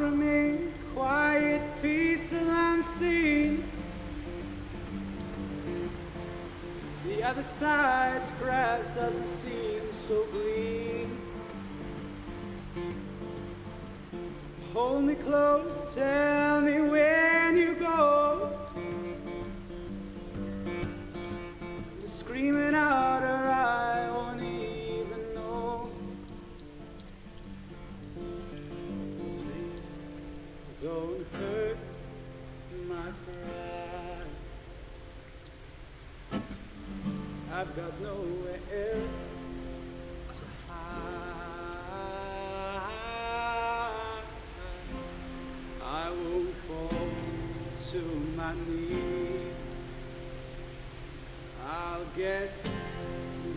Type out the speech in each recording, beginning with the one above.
remain quiet, peaceful, unseen. The other side's grass doesn't seem so green. Hold me close, tell I've got nowhere else to hide. I won't fall to my knees. I'll get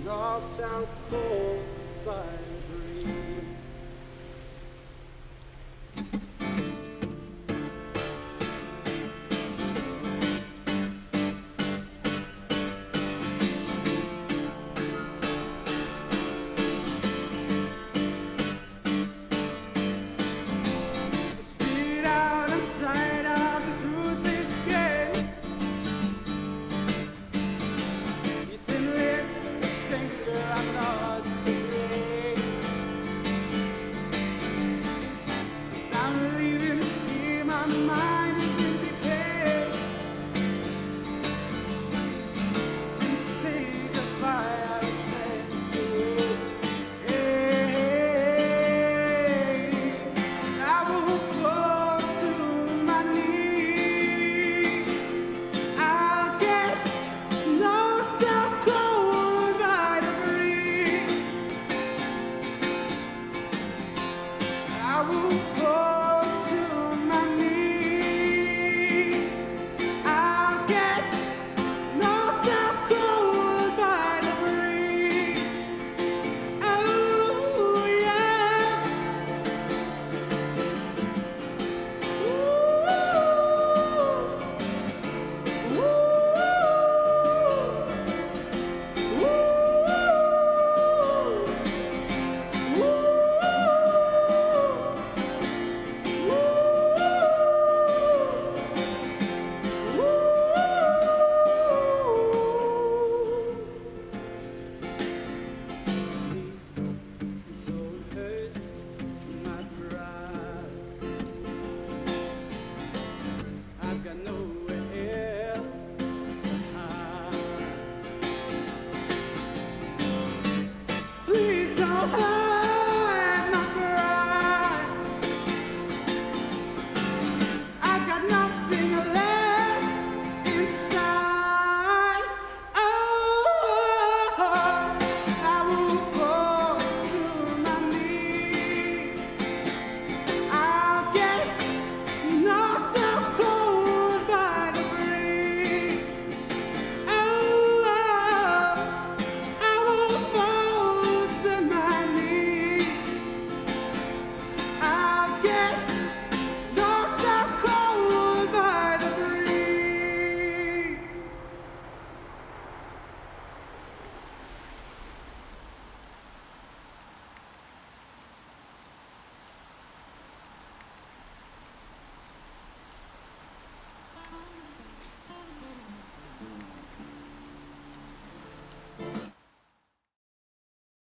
knocked out cold by